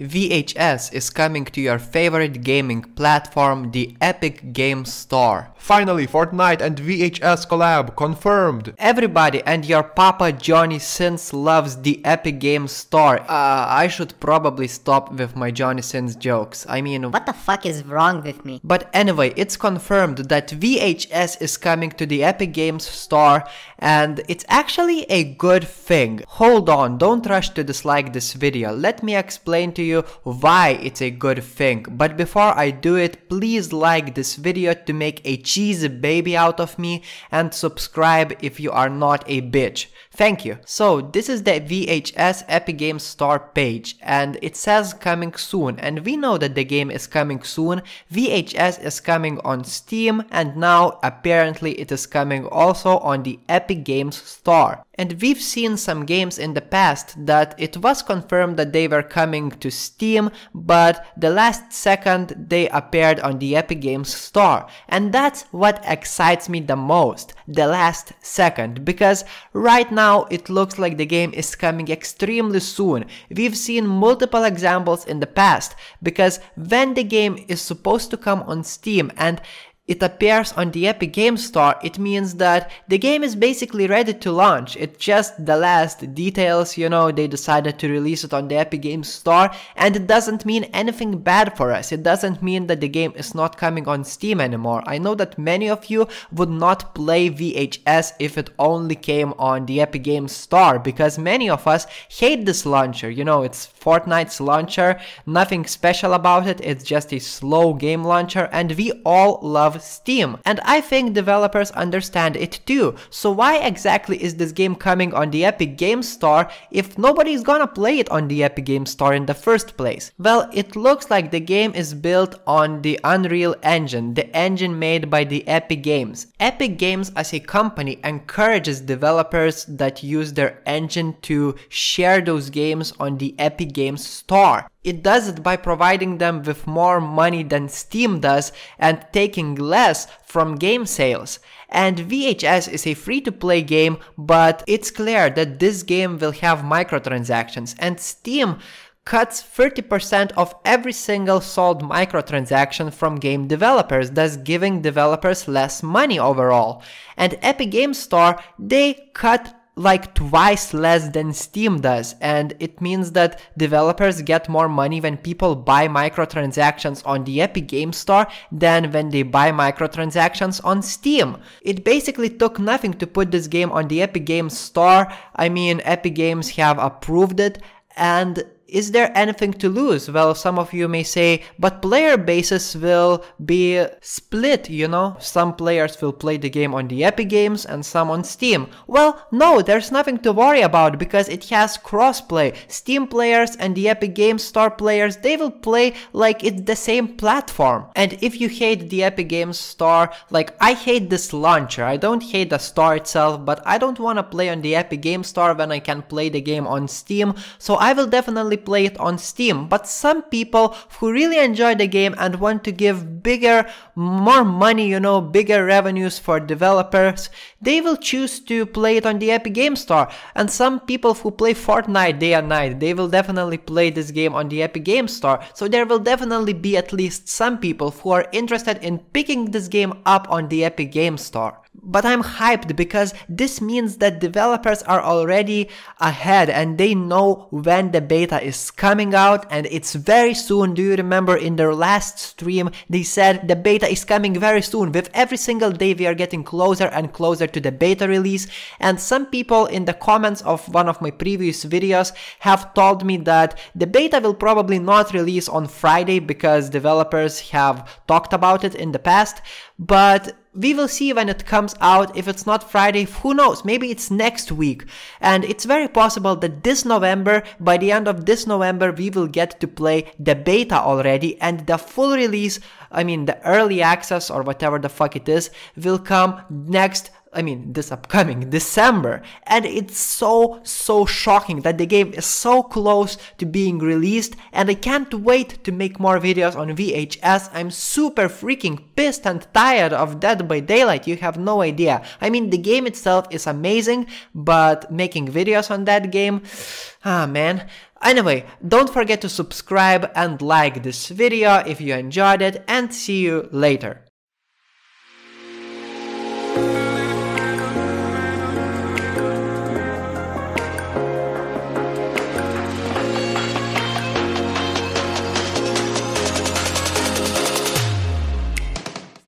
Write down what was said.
VHS is coming to your favorite gaming platform, the Epic Games Store. Finally, Fortnite and VHS collab confirmed. Everybody and your papa Johnny Sins loves the Epic Games Store. Uh, I should probably stop with my Johnny Sins jokes. I mean, What the fuck is wrong with me? But anyway, it's confirmed that VHS is coming to the Epic Games Store and it's actually a good thing. Hold on, don't rush to dislike this video. Let me explain to you why it's a good thing. But before I do it, please like this video to make a cheesy baby out of me and subscribe if you are not a bitch. Thank you. So this is the VHS Epic Games Store page and it says coming soon and we know that the game is coming soon. VHS is coming on Steam and now apparently it is coming also on the Epic Games Store. And we've seen some games in the past that it was confirmed that they were coming to Steam, but the last second they appeared on the Epic Games Store. And that's what excites me the most, the last second, because right now it looks like the game is coming extremely soon. We've seen multiple examples in the past, because when the game is supposed to come on Steam and it appears on the Epic Games Store, it means that the game is basically ready to launch. It's just the last details, you know, they decided to release it on the Epic Games Store, and it doesn't mean anything bad for us. It doesn't mean that the game is not coming on Steam anymore. I know that many of you would not play VHS if it only came on the Epic Games Store, because many of us hate this launcher. You know, it's Fortnite's launcher, nothing special about it, it's just a slow game launcher, and we all love Steam. And I think developers understand it too. So why exactly is this game coming on the Epic Games Store if nobody's gonna play it on the Epic Games Store in the first place? Well, it looks like the game is built on the Unreal Engine, the engine made by the Epic Games. Epic Games as a company encourages developers that use their engine to share those games on the Epic Games Store. It does it by providing them with more money than Steam does and taking less from game sales. And VHS is a free to play game, but it's clear that this game will have microtransactions and Steam cuts 30% of every single sold microtransaction from game developers, thus giving developers less money overall. And Epic Games Store, they cut like twice less than Steam does, and it means that developers get more money when people buy microtransactions on the Epic Games Store than when they buy microtransactions on Steam. It basically took nothing to put this game on the Epic Games Store. I mean, Epic Games have approved it, and is there anything to lose? Well, some of you may say, but player bases will be split, you know? Some players will play the game on the Epic Games and some on Steam. Well, no, there's nothing to worry about because it has crossplay. Steam players and the Epic Games Store players, they will play like it's the same platform. And if you hate the Epic Games Store, like I hate this launcher, I don't hate the store itself, but I don't want to play on the Epic Games Store when I can play the game on Steam, so I will definitely play it on Steam. But some people who really enjoy the game and want to give bigger, more money, you know, bigger revenues for developers, they will choose to play it on the Epic Game Store. And some people who play Fortnite day and night, they will definitely play this game on the Epic Game Store. So there will definitely be at least some people who are interested in picking this game up on the Epic Game Store. But I'm hyped because this means that developers are already ahead and they know when the beta is coming out and it's very soon. Do you remember in their last stream they said the beta is coming very soon. With every single day we are getting closer and closer to the beta release and some people in the comments of one of my previous videos have told me that the beta will probably not release on Friday because developers have talked about it in the past but we will see when it comes out. If it's not Friday, who knows? Maybe it's next week. And it's very possible that this November, by the end of this November, we will get to play the beta already and the full release, I mean, the early access or whatever the fuck it is, will come next I mean, this upcoming December. And it's so, so shocking that the game is so close to being released and I can't wait to make more videos on VHS. I'm super freaking pissed and tired of Dead by Daylight, you have no idea. I mean, the game itself is amazing, but making videos on that game, ah man. Anyway, don't forget to subscribe and like this video if you enjoyed it and see you later.